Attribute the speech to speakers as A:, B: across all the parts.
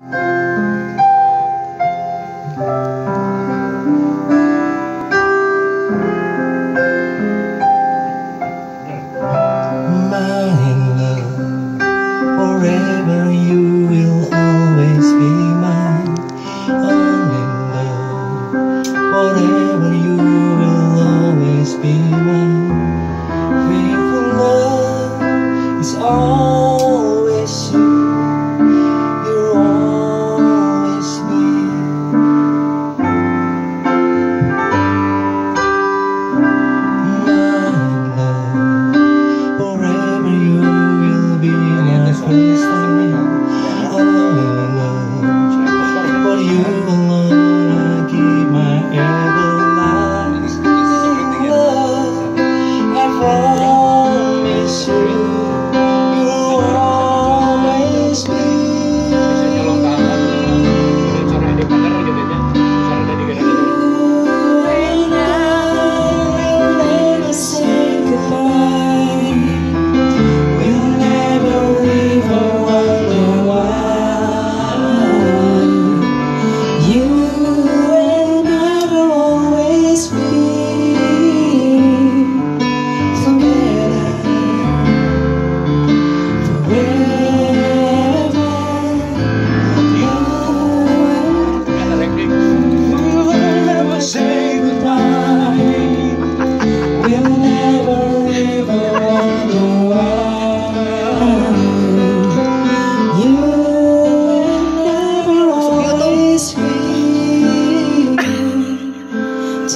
A: you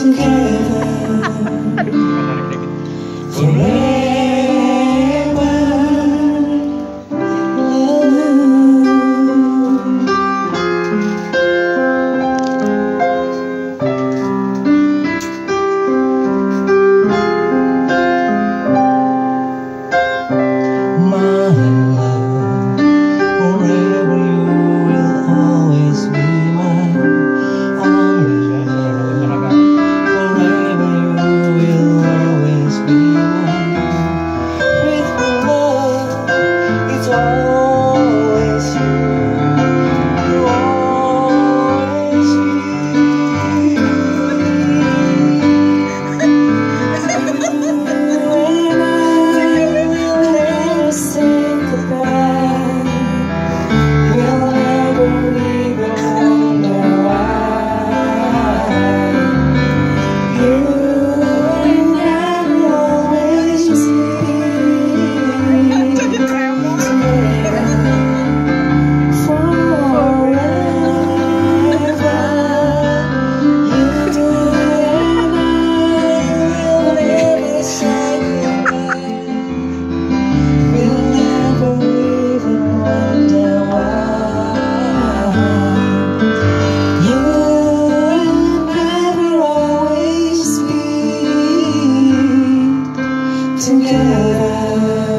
A: together. será.